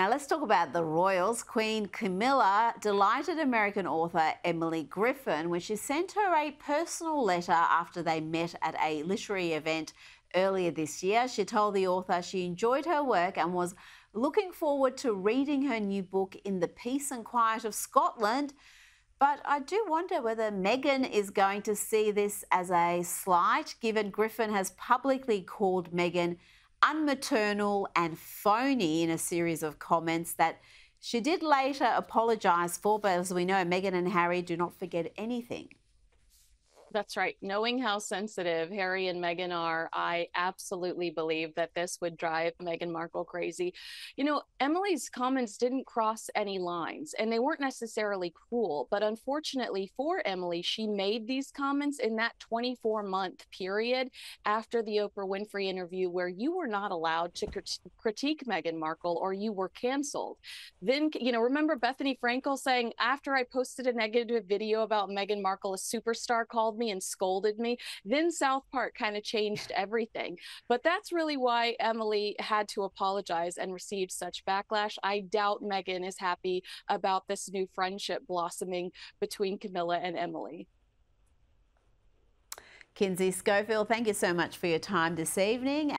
Now, let's talk about the royals. Queen Camilla delighted American author Emily Griffin when she sent her a personal letter after they met at a literary event earlier this year. She told the author she enjoyed her work and was looking forward to reading her new book in the peace and quiet of Scotland. But I do wonder whether Meghan is going to see this as a slight, given Griffin has publicly called Meghan unmaternal and phony in a series of comments that she did later apologise for. But as we know, Meghan and Harry do not forget anything. That's right. Knowing how sensitive Harry and Meghan are, I absolutely believe that this would drive Meghan Markle crazy. You know, Emily's comments didn't cross any lines and they weren't necessarily cruel, but unfortunately for Emily, she made these comments in that 24 month period after the Oprah Winfrey interview where you were not allowed to crit- critique Meghan Markle or you were canceled. Then, you know, remember Bethenny Frankel saying, after I posted a negative video about Meghan Markle, a superstar called me and scolded me. Then South Park kind of changed everything. But that's really why Emily had to apologize and received such backlash. I doubt Meghan is happy about this new friendship blossoming between Camilla and Emily. Kinsey Schofield, thank you so much for your time this evening.